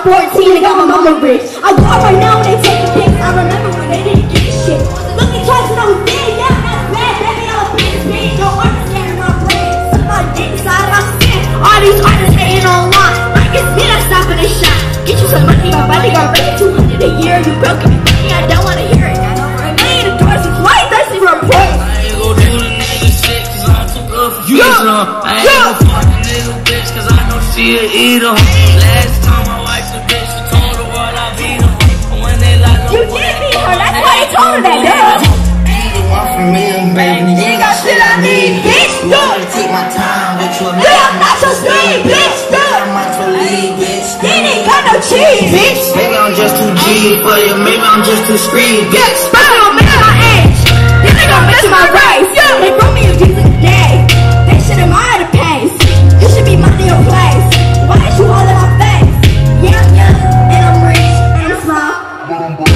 I'm 14 and got my mama rich. I walk right now when they taking pics. I remember when they didn't give a shit. Look at twice when I was dead, yeah, that's bad. Baby, I'm a bitch, bitch. Don't understand my brain. See my dick inside my skin. All these artists hating online. Like it's me that's stopping the shot. Get you some money, my body got ready 200 a year. You broke money, I don't wanna hear it. I don't wanna million of doors. It's white, thirsty for a point. I ain't gon' do the shit cause I'm too good for Yeah. yeah. I ain't gon' fuck a nigga bitch cause I know she a eater. Last bitch. You wanna take my time with you, Yeah, I'm not your speed, bitch. I'm out your league, bitch. They ain't got no cheese, bitch. Maybe I'm just too G for you, maybe I'm just too street, bitch. But they gon' mention my age. Then they gon' mention my race. They brought me a decent today. They should admire the pace. You should be minding your place. Why is you all in my face? Yeah, I'm young, and I'm rich, and I'm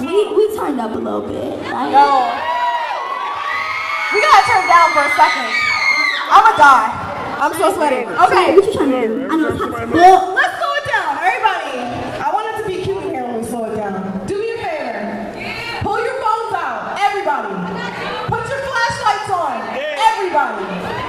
we we turned up a little bit, right? No. We gotta turn down for a second. I'ma die. I'm so sweaty. Okay, what you trying to do? I know it's hot as fuck. Let's slow it down, everybody. I want it to be cute in here when we slow it down. Do me a favor. Pull your phones out, everybody. Put your flashlights on, everybody.